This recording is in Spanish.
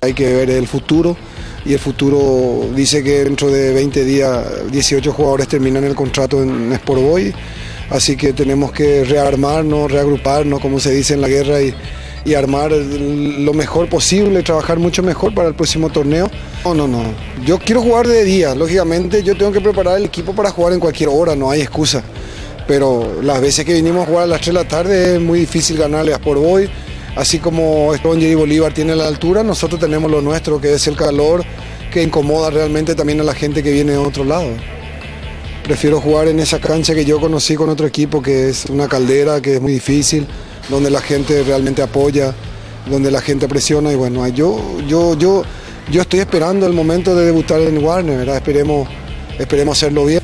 Hay que ver el futuro y el futuro dice que dentro de 20 días 18 jugadores terminan el contrato en Sport Boy, así que tenemos que rearmarnos, reagruparnos, como se dice en la guerra, y, y armar lo mejor posible, trabajar mucho mejor para el próximo torneo. No, no, no. Yo quiero jugar de día, lógicamente yo tengo que preparar el equipo para jugar en cualquier hora, no hay excusa. Pero las veces que vinimos a jugar a las 3 de la tarde es muy difícil ganarle a Sport Boy. Así como Jerry Bolívar tiene la altura, nosotros tenemos lo nuestro, que es el calor, que incomoda realmente también a la gente que viene de otro lado. Prefiero jugar en esa cancha que yo conocí con otro equipo, que es una caldera, que es muy difícil, donde la gente realmente apoya, donde la gente presiona. Y bueno, yo, yo, yo, yo estoy esperando el momento de debutar en Warner, ¿verdad? Esperemos, esperemos hacerlo bien.